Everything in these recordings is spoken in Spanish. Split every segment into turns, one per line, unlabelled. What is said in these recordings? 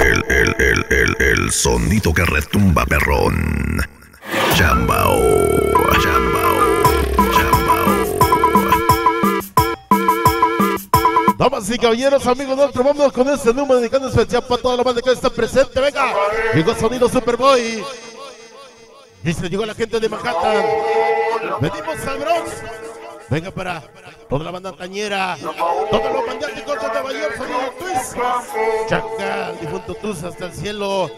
El, el, el, el, el sonido que retumba perrón.
Damas y caballeros, amigos nuestros, vámonos con este número dedicando especial para toda la banda que está presente. Venga, llegó Sonido Superboy. Y se llegó la gente de Manhattan. Venimos al Bronx. Venga para toda la banda tañera, todos los maniáticos de Nueva York, Sonido Twist. Chacal, difunto Tuz hasta el cielo.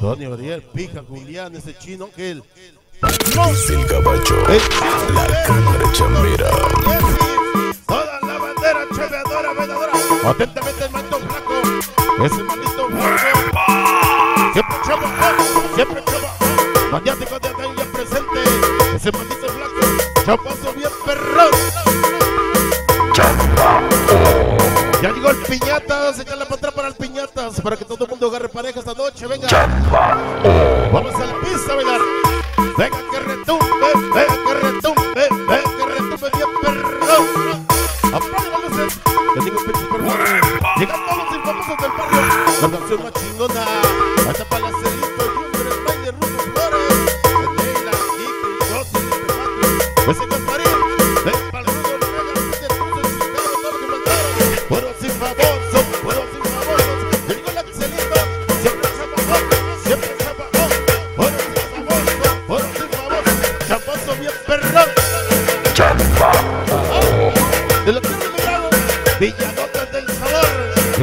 Tony Ariel, Pija, Julián, ese chino que él.
Desde el caballo, la cámara chambera.
Atentamente el manto flaco. Ese manito flaco. Siempre chava, siempre chava. Maniático de Ataña presente. Ese manito flaco. Chapazo bien perrón. Ya llegó el piñatas. Echarle para atrás para el piñatas. Para que todo el mundo agarre pareja esta noche. Venga. Vamos a la pista, venga. Venga del barrio. La canción más chingona. Para la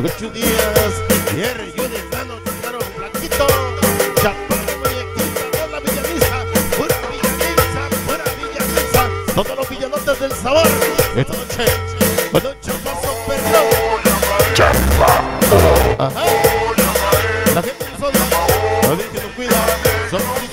Llegó Díaz, Jerry, Junior, Nano, Chicaro, Blanquito, Chaparro, Muñequita, toda la villanisa, pura villanisa, pura todos los villanotas del sabor. Esta noche, con un chapazo perrón. Ajá. La gente no sola, la gente no cuida, solo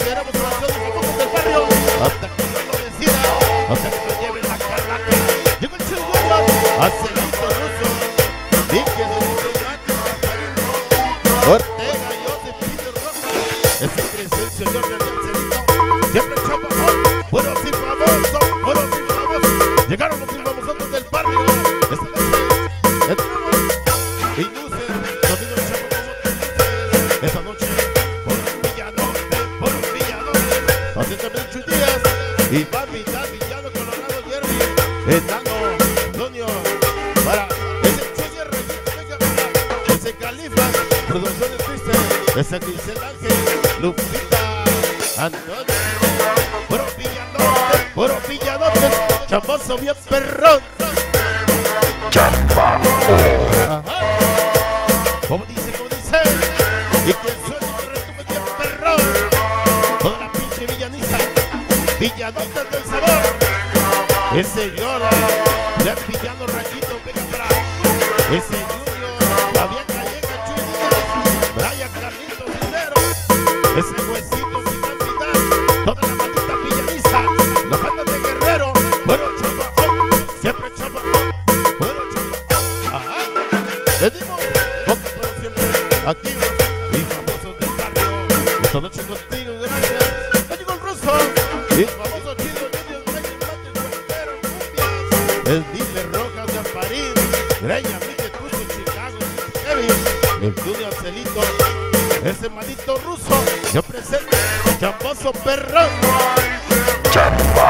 Producciones Triste, ese Grisel Ángel, Lupita, Antonio, puro villanote, puro villanote, chamazo bien perrón. Ajá. Como dice, como dice, y que suene retumbe bien perrón. Toda la pinche villanista, villanotas del sabor. Ese llora, ya el villano Raquito, venga atrás. Ese Esta noche contigo, gracias. Ya llegó el ruso, y el famoso chido Junior Breaking Bad, el soltero, cumbias. El Dile Rojas de París, Greña, Chicago, Kevin, el Junior Celito, ese malito ruso, yo presento, champoso perrón. Ajá,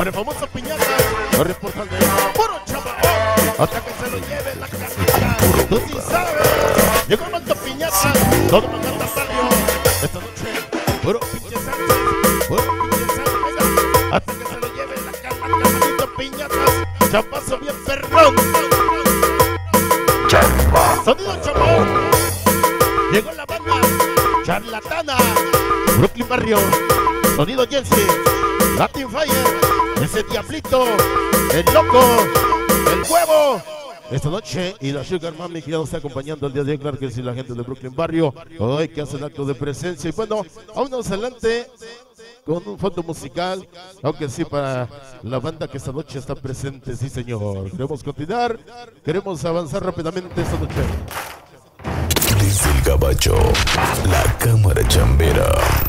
para el famoso piñata, el responsable de puro chaval, hasta que se lo lleve la casita. Tú sí sabes, llegó el manto piñata, todo encanta barrio. Esta noche, puro pinche Sánchez, puro pinche venga, hasta que se lo lleve la camarito piñatas, chapazo bien perrón. Sonido Chamón. Llegó la banda Charlatana. Brooklyn Barrio. Sonido Jensi. Latin Fire. Ese Diablito. El Loco. El Huevo. esta noche y la Sugar Mami que ya nos está acompañando el día de hoy, claro que sí, la gente de Brooklyn Barrio, hoy que hace el acto de presencia. Y bueno, vámonos adelante con un fondo musical, aunque sí para la banda que esta noche está presente, sí señor. Queremos continuar, queremos avanzar rápidamente esta noche.
Desde el Gabacho, la cámara chambera.